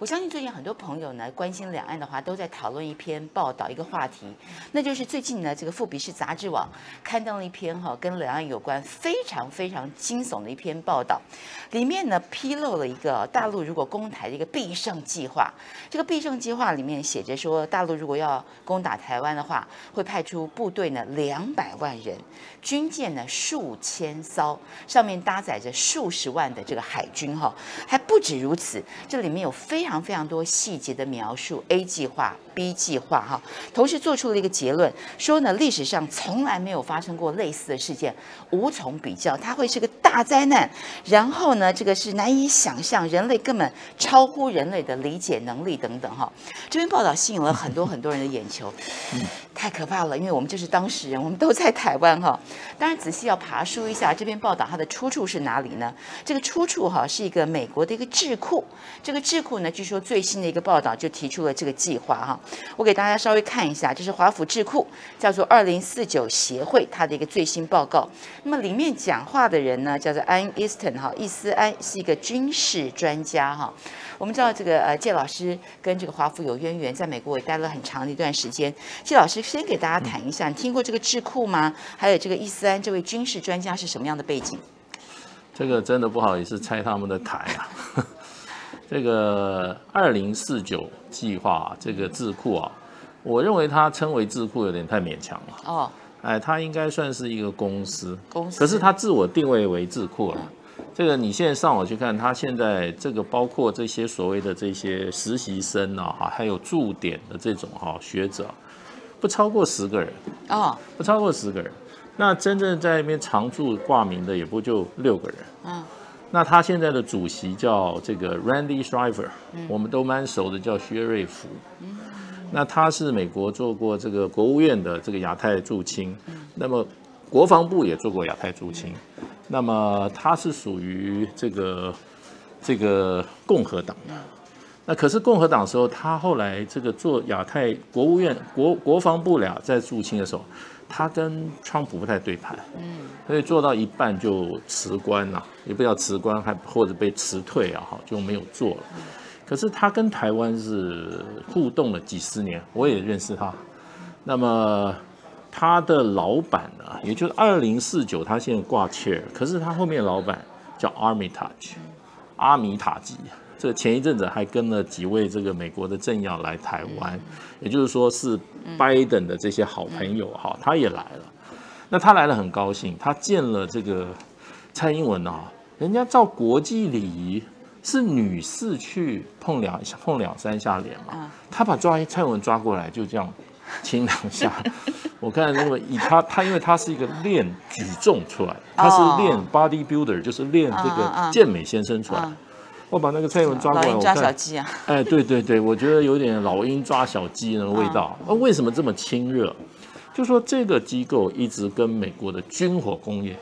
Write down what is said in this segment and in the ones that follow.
我相信最近很多朋友呢关心两岸的话，都在讨论一篇报道，一个话题，那就是最近呢这个富比士杂志网刊登了一篇哈跟两岸有关非常非常惊悚的一篇报道，里面呢披露了一个大陆如果攻台的一个必胜计划。这个必胜计划里面写着说，大陆如果要攻打台湾的话，会派出部队呢两百万人，军舰呢数千艘，上面搭载着数十万的这个海军哈，还不止如此，这里面有非常非常多细节的描述。A 计划、B 计划哈，同时做出了一个结论，说呢历史上从来没有发生过类似的事件，无从比较，它会是个大灾难。然后呢，这个是难以想象，人类根本超乎人类的理解能力等等哈。这篇报道吸引了很多很多人的眼球，太可怕了，因为我们就是当事人，我们都在台湾哈。当然仔细要爬梳一下这篇报道，它的出处是哪里呢？这个出处哈是一个美国的一个智库，这个智库呢，据说最新的一个报道就提出了这个计划哈。我给大家稍微看一下，这是华府智库叫做二零四九协会它的一个最新报告。那么里面讲话的人呢，叫做安伊斯顿哈，伊斯安是一个军事专家哈。我们知道这个呃，谢老师跟这个华府有渊源，在美国也待了很长的一段时间。谢老师先给大家谈一下，你听过这个智库吗？还有这个伊斯安这位军事专家是什么样的背景？这个真的不好意思拆他们的台啊。这个二零四九计划这个智库啊，我认为它称为智库有点太勉强了。哦，哎，它应该算是一个公司。公司。可是它自我定位为智库了。这个你现在上网去看，他现在这个包括这些所谓的这些实习生啊，哈，还有驻点的这种哈学者，不超过十个人哦，不超过十个人。那真正在那边常驻挂名的也不就六个人。嗯，那他现在的主席叫这个 Randy Shriver，我们都蛮熟的，叫薛瑞福。嗯，那他是美国做过这个国务院的这个亚太驻青，那么国防部也做过亚太驻青。那么他是属于这个这个共和党的，那可是共和党的时候，他后来这个做亚太国务院国国防部俩在驻青的时候，他跟川普不太对盘，嗯，所以做到一半就辞官了，也不叫辞官，还或者被辞退啊，哈，就没有做了。可是他跟台湾是互动了几十年，我也认识他，那么。他的老板呢，也就是二零四九，他现在挂 chair，可是他后面老板叫 Armitage，阿米塔吉。这前一阵子还跟了几位这个美国的政要来台湾，也就是说是拜登的这些好朋友哈，他也来了。那他来了很高兴，他见了这个蔡英文啊，人家照国际礼仪是女士去碰两碰两三下脸嘛，他把抓蔡英文抓过来就这样亲两下。我看那个以他他因为他是一个练举重出来，他是练 body builder，就是练这个健美先生出来。我把那个蔡英文抓过来，我看，哎，对对对，我觉得有点老鹰抓小鸡那个味道。那为什么这么亲热？就说这个机构一直跟美国的军火工业，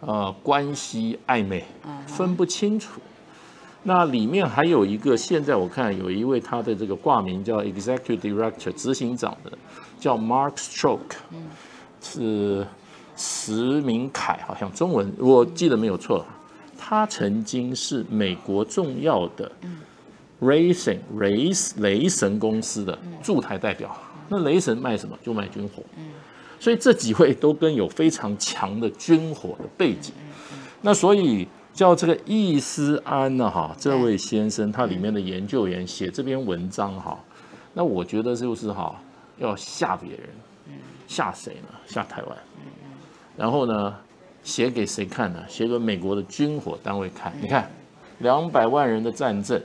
呃，关系暧昧，分不清楚。那里面还有一个，现在我看有一位他的这个挂名叫 executive director 执行长的。叫 Mark Stroke，是石明凯，好像中文我记得没有错。他曾经是美国重要的 Racing 雷雷神公司的驻台代表。那雷神卖什么？就卖军火。所以这几位都跟有非常强的军火的背景。那所以叫这个易思安呢，哈，这位先生他里面的研究员写这篇文章哈，那我觉得就是哈。要吓别人，吓谁呢？吓台湾。然后呢，写给谁看呢？写给美国的军火单位看。你看，两百万人的战争，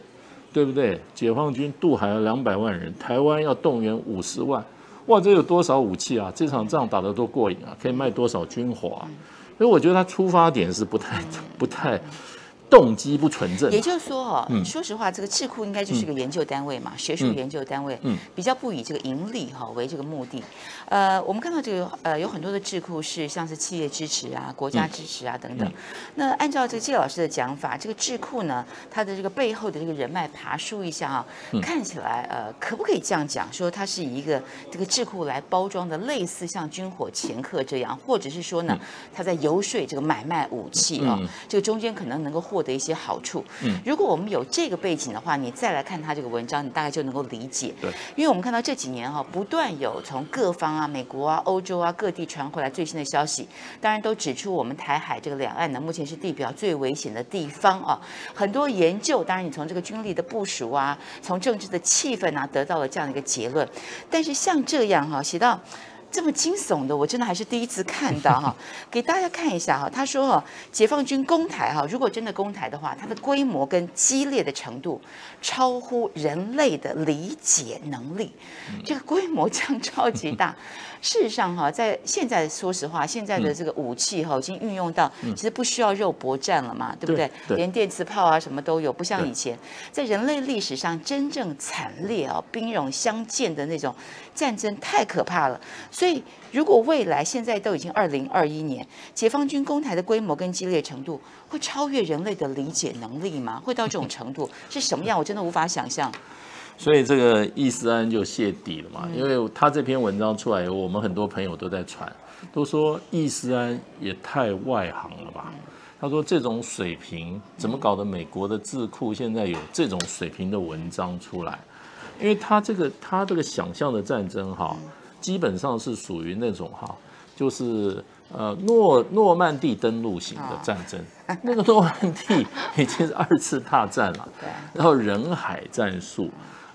对不对？解放军渡海了两百万人，台湾要动员五十万，哇，这有多少武器啊？这场仗打得多过瘾啊！可以卖多少军火啊？所以我觉得他出发点是不太、不太。动机不纯正，也就是说哦，说实话，这个智库应该就是个研究单位嘛，学术研究单位，比较不以这个盈利哈为这个目的。呃，我们看到这个呃有很多的智库是像是企业支持啊、国家支持啊等等。那按照这个季老师的讲法，这个智库呢，它的这个背后的这个人脉爬梳一下啊，看起来呃，可不可以这样讲，说它是以一个这个智库来包装的，类似像军火掮客这样，或者是说呢，他在游说这个买卖武器啊，这个中间可能能够获。获得一些好处。嗯，如果我们有这个背景的话，你再来看他这个文章，你大概就能够理解。对，因为我们看到这几年哈，不断有从各方啊、美国啊、欧洲啊各地传回来最新的消息，当然都指出我们台海这个两岸呢，目前是地表最危险的地方啊。很多研究，当然你从这个军力的部署啊，从政治的气氛啊，得到了这样的一个结论。但是像这样哈，写到。这么惊悚的，我真的还是第一次看到哈。给大家看一下哈，他说哈，解放军攻台哈，如果真的攻台的话，它的规模跟激烈的程度超乎人类的理解能力，这个规模将超级大。事实上哈，在现在说实话，现在的这个武器哈，已经运用到其实不需要肉搏战了嘛，对不对？连电磁炮啊什么都有，不像以前，在人类历史上真正惨烈啊，兵戎相见的那种战争太可怕了。所以，如果未来现在都已经二零二一年，解放军攻台的规模跟激烈程度会超越人类的理解能力吗？会到这种程度是什么样？我真的无法想象。所以这个易思安就泄底了嘛，因为他这篇文章出来以后，我们很多朋友都在传，都说易思安也太外行了吧。他说这种水平怎么搞的？美国的智库现在有这种水平的文章出来，因为他这个他这个想象的战争哈。基本上是属于那种哈，就是呃诺诺曼底登陆型的战争，那个诺曼底已经是二次大战了，然后人海战术，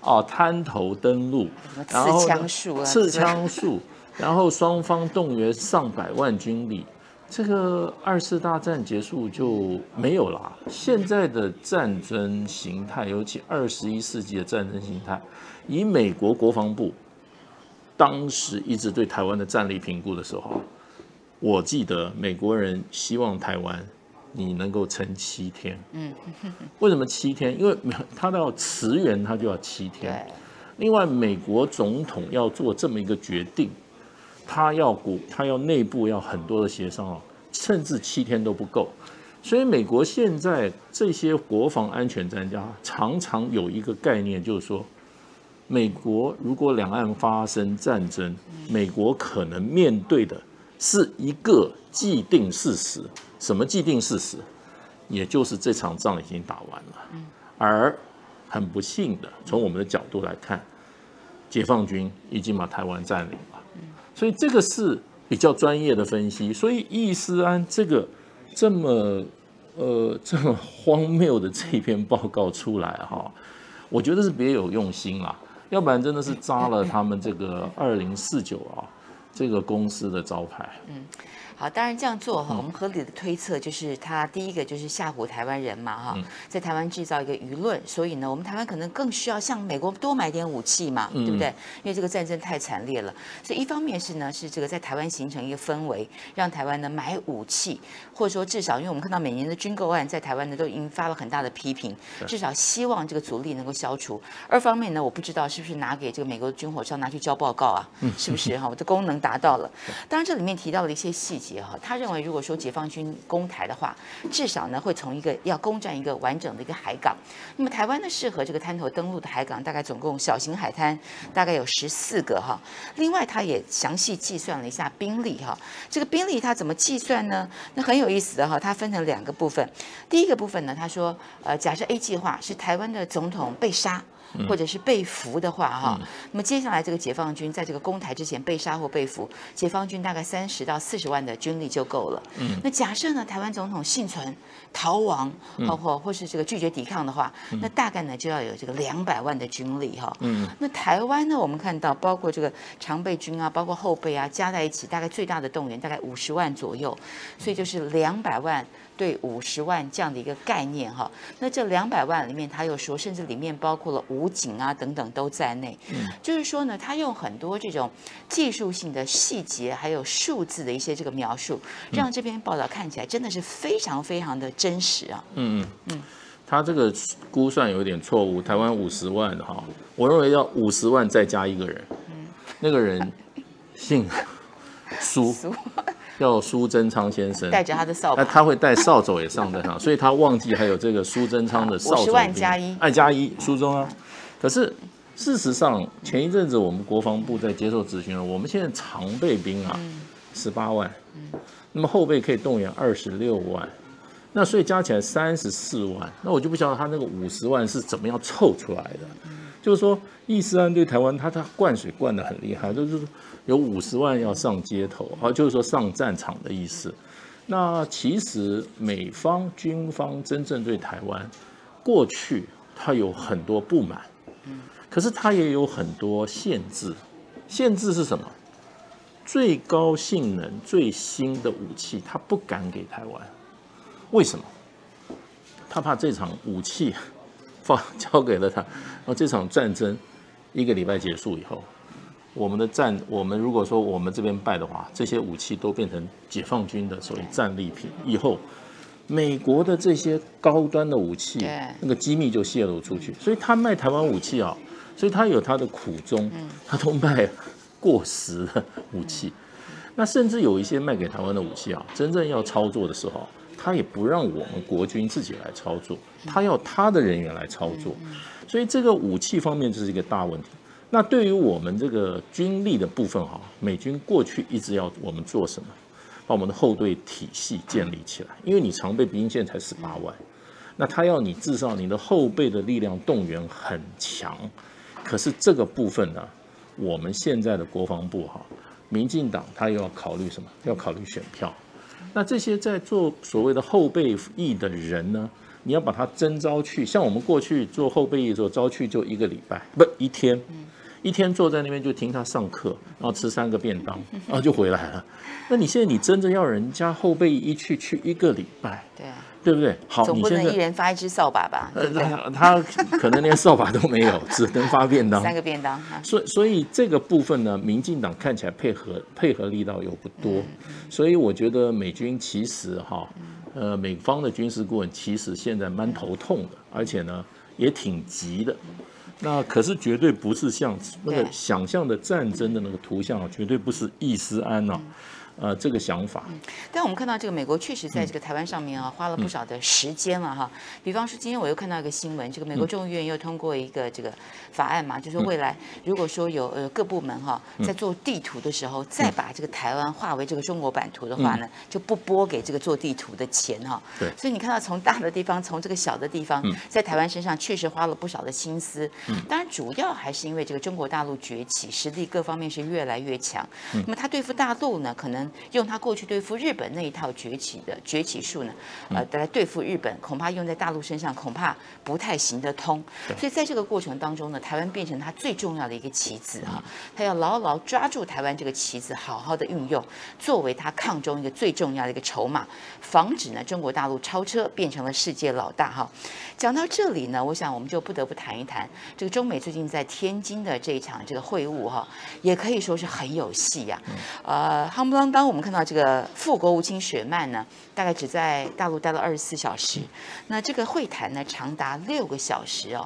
哦滩头登陆，然后刺枪术，刺枪术，然后双方动员上百万军力，这个二次大战结束就没有了。现在的战争形态，尤其二十一世纪的战争形态，以美国国防部。当时一直对台湾的战力评估的时候，我记得美国人希望台湾你能够撑七天。嗯，为什么七天？因为他要驰援，他就要七天。另外，美国总统要做这么一个决定，他要国，他要内部要很多的协商啊，甚至七天都不够。所以，美国现在这些国防安全专家常常有一个概念，就是说。美国如果两岸发生战争，美国可能面对的是一个既定事实。什么既定事实？也就是这场仗已经打完了。而很不幸的，从我们的角度来看，解放军已经把台湾占领了。所以这个是比较专业的分析。所以易思安这个这么呃这么荒谬的这篇报告出来哈，我觉得是别有用心啊。要不然真的是扎了他们这个二零四九啊，这个公司的招牌。嗯。好，当然这样做哈，我们合理的推测就是他第一个就是吓唬台湾人嘛哈，在台湾制造一个舆论，所以呢，我们台湾可能更需要向美国多买点武器嘛，对不对？因为这个战争太惨烈了，所以一方面是呢，是这个在台湾形成一个氛围，让台湾呢买武器，或者说至少，因为我们看到每年的军购案在台湾呢都引发了很大的批评，至少希望这个阻力能够消除。二方面呢，我不知道是不是拿给这个美国的军火商拿去交报告啊，是不是哈？我的功能达到了。当然这里面提到了一些细节。他认为如果说解放军攻台的话，至少呢会从一个要攻占一个完整的一个海港。那么台湾呢适合这个滩头登陆的海港，大概总共小型海滩大概有十四个哈。另外他也详细计算了一下兵力哈，这个兵力他怎么计算呢？那很有意思的哈，它分成两个部分。第一个部分呢，他说，呃，假设 A 计划是台湾的总统被杀。或者是被俘的话，哈，那么接下来这个解放军在这个攻台之前被杀或被俘，解放军大概三十到四十万的军力就够了。嗯，那假设呢，台湾总统幸存、逃亡，包括或是这个拒绝抵抗的话，那大概呢就要有这个两百万的军力，哈。嗯，那台湾呢，我们看到包括这个常备军啊，包括后备啊，加在一起大概最大的动员大概五十万左右，所以就是两百万。对五十万这样的一个概念哈，那这两百万里面他又说，甚至里面包括了武警啊等等都在内，嗯，就是说呢，他用很多这种技术性的细节，还有数字的一些这个描述，让这篇报道看起来真的是非常非常的真实啊。嗯嗯。嗯，他这个估算有点错误，台湾五十万哈，我认为要五十万再加一个人，嗯，那个人姓 苏。叫苏贞昌先生带着他的扫把，那他会带扫帚也上在上，所以他忘记还有这个苏贞昌的扫帚。十万加一，爱加一，苏中啊。可是事实上，前一阵子我们国防部在接受咨询了，我们现在常备兵啊，十八万，那么后备可以动员二十六万，那所以加起来三十四万，那我就不晓得他那个五十万是怎么样凑出来的。就是说，伊斯兰对台湾，他他灌水灌得很厉害，就是有五十万要上街头，啊，就是说上战场的意思。那其实美方军方真正对台湾，过去他有很多不满，可是他也有很多限制。限制是什么？最高性能、最新的武器，他不敢给台湾。为什么？他怕这场武器放 交给了他，然后这场战争一个礼拜结束以后，我们的战，我们如果说我们这边败的话，这些武器都变成解放军的所谓战利品，以后美国的这些高端的武器，那个机密就泄露出去，所以他卖台湾武器啊，所以他有他的苦衷，他都卖过时的武器，那甚至有一些卖给台湾的武器啊，真正要操作的时候。他也不让我们国军自己来操作，他要他的人员来操作，所以这个武器方面就是一个大问题。那对于我们这个军力的部分哈，美军过去一直要我们做什么？把我们的后队体系建立起来，因为你常备兵线才十八万，那他要你至少你的后备的力量动员很强。可是这个部分呢，我们现在的国防部哈，民进党他又要考虑什么？要考虑选票。那这些在做所谓的后备役的人呢？你要把他征召去，像我们过去做后备役的时候，招去就一个礼拜，不一天，一天坐在那边就听他上课，然后吃三个便当，然后就回来了。那你现在你真的要人家后背一去去一个礼拜，对啊。对不对？好，总不能一人发一支扫把吧？呃，他可能连扫把都没有，只能发便当。三个便当。所以，所以这个部分呢，民进党看起来配合配合力道又不多，所以我觉得美军其实哈，呃，美方的军事顾问其实现在蛮头痛的，而且呢也挺急的。那可是绝对不是像那个想象的战争的那个图像啊，绝对不是易斯安呐。呃，这个想法。但我们看到这个美国确实在这个台湾上面啊，花了不少的时间了哈。比方说，今天我又看到一个新闻，这个美国众议院又通过一个这个法案嘛，就是未来如果说有呃各部门哈在做地图的时候，再把这个台湾划为这个中国版图的话呢，就不拨给这个做地图的钱哈。对。所以你看到从大的地方，从这个小的地方，在台湾身上确实花了不少的心思。嗯。当然，主要还是因为这个中国大陆崛起，实力各方面是越来越强。嗯。那么他对付大陆呢，可能。用他过去对付日本那一套崛起的崛起术呢，呃，来对付日本，恐怕用在大陆身上恐怕不太行得通。所以在这个过程当中呢，台湾变成他最重要的一个棋子哈，他要牢牢抓住台湾这个棋子，好好的运用，作为他抗中一个最重要的一个筹码，防止呢中国大陆超车变成了世界老大哈。讲到这里呢，我想我们就不得不谈一谈这个中美最近在天津的这一场这个会晤哈，也可以说是很有戏呀。呃，夯不啷当，我们看到这个副国务卿雪曼呢，大概只在大陆待了二十四小时。那这个会谈呢，长达六个小时哦。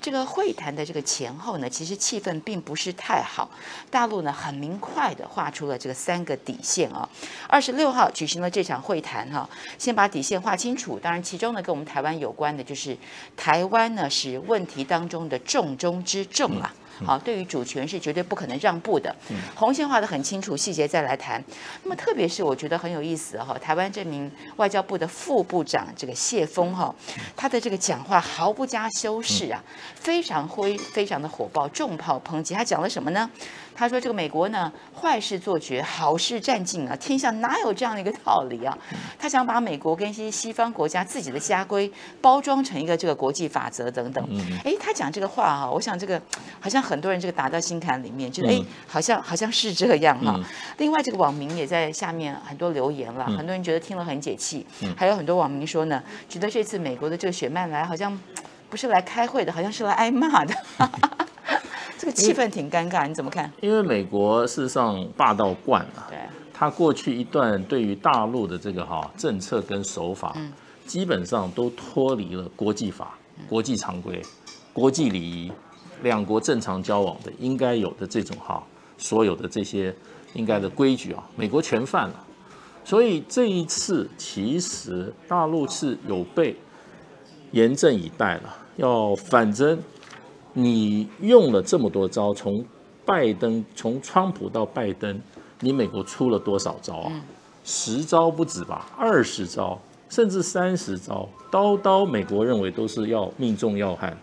这个会谈的这个前后呢，其实气氛并不是太好。大陆呢，很明快的画出了这个三个底线啊。二十六号举行了这场会谈哈，先把底线画清楚。当然，其中呢，跟我们台湾有关的就是。台湾呢是问题当中的重中之重啊。好，对于主权是绝对不可能让步的。红线画的很清楚，细节再来谈。那么特别是我觉得很有意思哈，台湾这名外交部的副部长这个谢峰哈，他的这个讲话毫不加修饰啊，非常灰，非常的火爆，重炮抨击。他讲了什么呢？他说：“这个美国呢，坏事做绝，好事占尽啊！天下哪有这样的一个道理啊？他想把美国跟一些西方国家自己的家规包装成一个这个国际法则等等。哎，他讲这个话哈，我想这个好像很多人这个打到心坎里面，觉得哎，好像好像是这样哈。另外，这个网民也在下面很多留言了，很多人觉得听了很解气，还有很多网民说呢，觉得这次美国的这个雪曼来好像不是来开会的，好像是来挨骂的。”这个气氛挺尴尬，你怎么看？因为美国事实上霸道惯了，对，他过去一段对于大陆的这个哈政策跟手法，基本上都脱离了国际法、国际常规、国际礼仪，两国正常交往的应该有的这种哈所有的这些应该的规矩啊，美国全犯了。所以这一次其实大陆是有被严阵以待了，要反正。你用了这么多招，从拜登，从川普到拜登，你美国出了多少招啊？十招不止吧，二十招甚至三十招，刀刀美国认为都是要命中要害，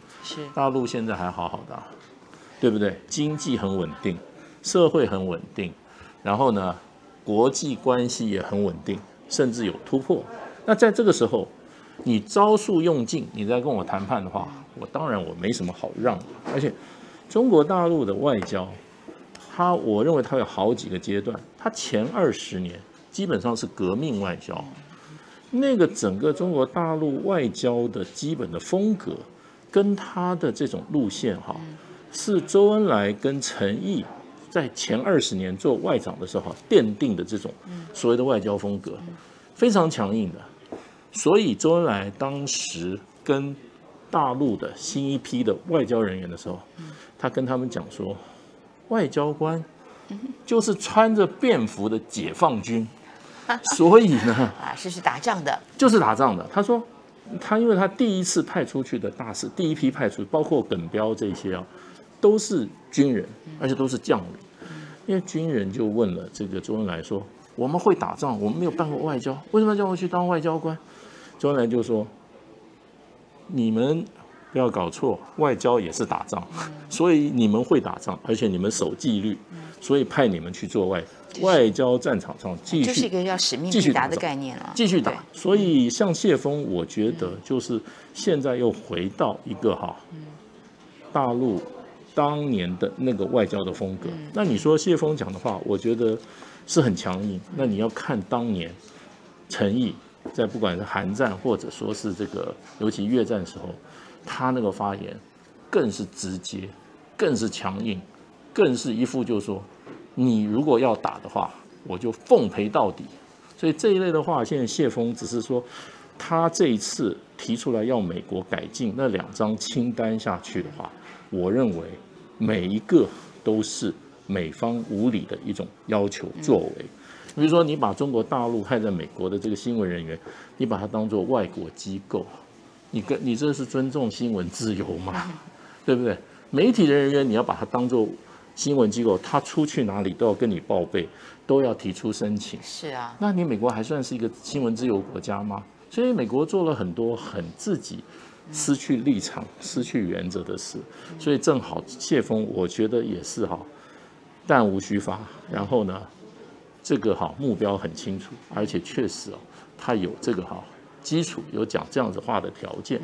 大陆现在还好好的，对不对？经济很稳定，社会很稳定，然后呢，国际关系也很稳定，甚至有突破。那在这个时候，你招数用尽，你再跟我谈判的话，我当然我没什么好让的。而且，中国大陆的外交，它我认为它有好几个阶段，它前二十年基本上是革命外交，那个整个中国大陆外交的基本的风格，跟他的这种路线哈，是周恩来跟陈毅在前二十年做外长的时候奠定的这种所谓的外交风格，非常强硬的。所以周恩来当时跟大陆的新一批的外交人员的时候，他跟他们讲说，外交官就是穿着便服的解放军，所以呢，啊，是去打仗的，就是打仗的。他说，他因为他第一次派出去的大使，第一批派出，包括耿彪这些啊，都是军人，而且都是将领。因为军人就问了这个周恩来说，我们会打仗，我们没有办过外交，为什么要叫我去当外交官？周恩来就说：“你们不要搞错，外交也是打仗，所以你们会打仗，而且你们守纪律，所以派你们去做外外交战场上继续，就是一个要使命必达的概念了，继续打。所以像谢峰，我觉得就是现在又回到一个哈，大陆当年的那个外交的风格。那你说谢峰讲的话，我觉得是很强硬。那你要看当年陈毅。”在不管是韩战或者说是这个，尤其越战时候，他那个发言更是直接，更是强硬，更是一副就是说，你如果要打的话，我就奉陪到底。所以这一类的话，现在谢峰只是说，他这一次提出来要美国改进那两张清单下去的话，我认为每一个都是美方无理的一种要求作为。比如说，你把中国大陆派在美国的这个新闻人员，你把它当做外国机构，你跟你这是尊重新闻自由吗？对不对？媒体的人员你要把它当做新闻机构，他出去哪里都要跟你报备，都要提出申请。是啊，那你美国还算是一个新闻自由国家吗？所以美国做了很多很自己失去立场、失去原则的事。所以正好谢峰，我觉得也是哈，弹无虚发。然后呢？这个哈目标很清楚，而且确实哦，他有这个哈。基础有讲这样子话的条件，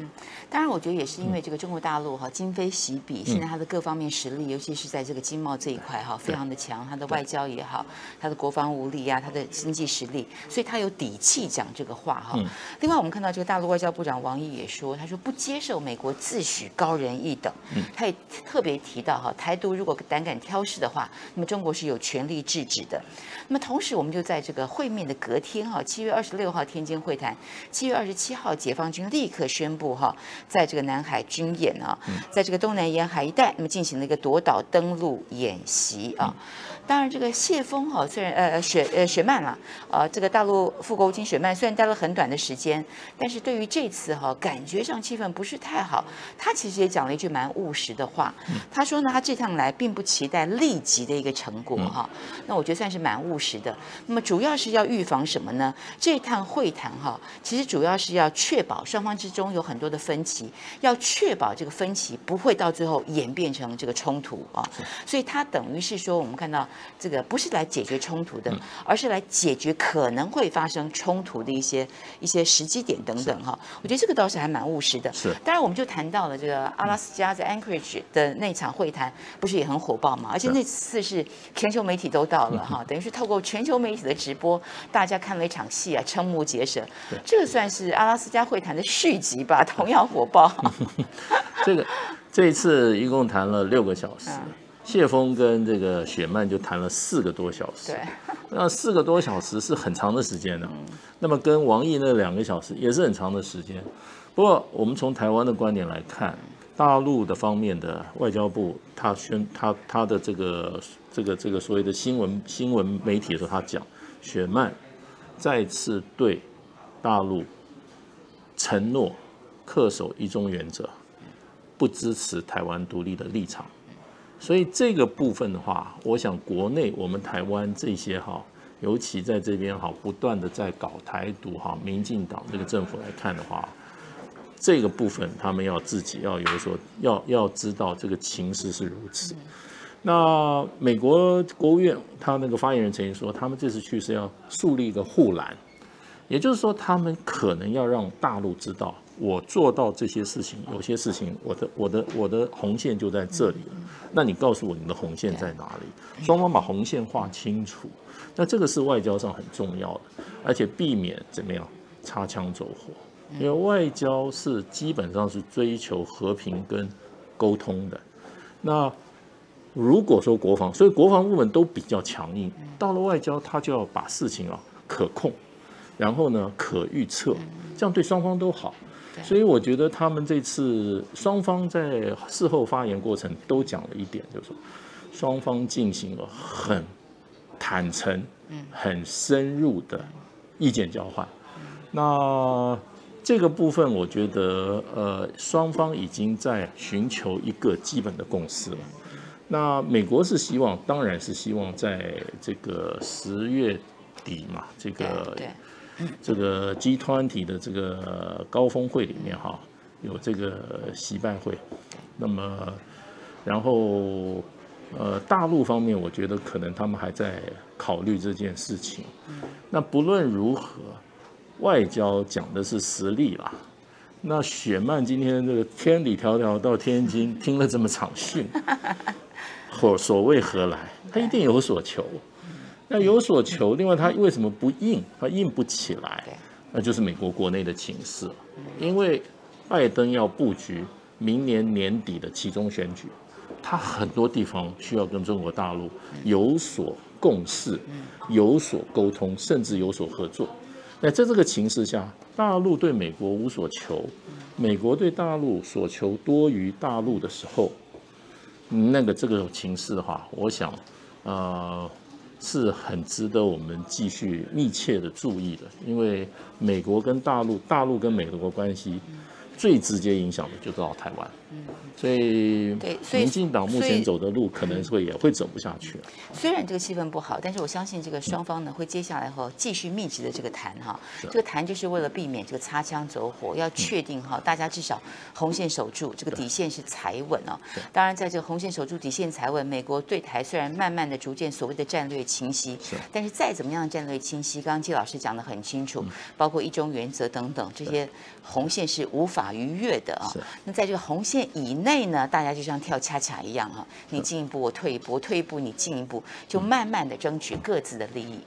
当然我觉得也是因为这个中国大陆哈今非昔比，现在它的各方面实力，尤其是在这个经贸这一块哈非常的强，它的外交也好，它的国防武力呀，它的经济实力，所以它有底气讲这个话哈。另外我们看到这个大陆外交部长王毅也说，他说不接受美国自诩高人一等，他也特别提到哈台独如果胆敢挑事的话，那么中国是有权利制止的。那么同时我们就在这个会面的隔天哈七月二十六号天津会谈七。月二十七号，解放军立刻宣布哈，在这个南海军演啊，在这个东南沿海一带，那么进行了一个夺岛登陆演习啊。当然，这个谢峰哈，虽然呃雪呃雪曼了，呃这个大陆副国务卿雪曼虽然待了很短的时间，但是对于这次哈，感觉上气氛不是太好。他其实也讲了一句蛮务实的话，他说呢，他这趟来并不期待立即的一个成果哈。那我觉得算是蛮务实的。那么主要是要预防什么呢？这趟会谈哈，其实主要是要确保双方之中有很多的分歧，要确保这个分歧不会到最后演变成这个冲突啊。所以他等于是说，我们看到。这个不是来解决冲突的，而是来解决可能会发生冲突的一些一些时机点等等哈。我觉得这个倒是还蛮务实的。是，当然我们就谈到了这个阿拉斯加在 Anchorage 的那场会谈，不是也很火爆嘛？而且那次是全球媒体都到了哈，等于是透过全球媒体的直播，大家看了一场戏啊，瞠目结舌。这个算是阿拉斯加会谈的续集吧，同样火爆。这个这一次一共谈了六个小时。谢峰跟这个雪曼就谈了四个多小时，对，那四个多小时是很长的时间的。那么跟王毅那两个小时也是很长的时间。不过我们从台湾的观点来看，大陆的方面的外交部他宣他他的这个这个这个所谓的新闻新闻媒体的时候，他讲雪曼再次对大陆承诺恪守一中原则，不支持台湾独立的立场。所以这个部分的话，我想国内我们台湾这些哈尤其在这边哈，不断的在搞台独哈，民进党这个政府来看的话，这个部分他们要自己要有所要要知道这个情势是如此。那美国国务院他那个发言人曾经说，他们这次去是要树立一个护栏，也就是说，他们可能要让大陆知道，我做到这些事情，有些事情我的我的我的红线就在这里了。那你告诉我你的红线在哪里？双方把红线画清楚。那这个是外交上很重要的，而且避免怎么样擦枪走火，因为外交是基本上是追求和平跟沟通的。那如果说国防，所以国防部门都比较强硬，到了外交，他就要把事情啊可控，然后呢可预测，这样对双方都好。所以我觉得他们这次双方在事后发言过程都讲了一点，就是说双方进行了很。坦诚，很深入的意见交换。那这个部分，我觉得，呃，双方已经在寻求一个基本的共识了。那美国是希望，当然是希望在这个十月底嘛，这个这个 G 团体的这个高峰会里面哈，有这个习拜会。那么，然后。呃，大陆方面，我觉得可能他们还在考虑这件事情。那不论如何，外交讲的是实力啦。那雪曼今天这个千里迢迢到天津听了这么场训，何所谓何来？他一定有所求。那有所求，另外他为什么不硬？他硬不起来，那就是美国国内的情势。因为拜登要布局明年年底的其中选举。他很多地方需要跟中国大陆有所共识，有所沟通，甚至有所合作。那在这个情势下，大陆对美国无所求，美国对大陆所求多于大陆的时候，那个这个情势的话，我想，呃，是很值得我们继续密切的注意的。因为美国跟大陆，大陆跟美国关系最直接影响的就到台湾。所以，对，所以民进党目前走的路可能会也会走不下去。虽然这个气氛不好，但是我相信这个双方呢会接下来后继续密集的这个谈哈。这个谈就是为了避免这个擦枪走火，要确定哈，大家至少红线守住，这个底线是踩稳哦。当然，在这个红线守住、底线踩稳，美国对台虽然慢慢的逐渐所谓的战略清晰，但是再怎么样战略清晰，刚刚季老师讲的很清楚，包括一中原则等等这些红线是无法逾越的啊。那在这个红线以内呢，大家就像跳恰恰一样哈，你进一步我退一步，我退一步你进一步，就慢慢的争取各自的利益。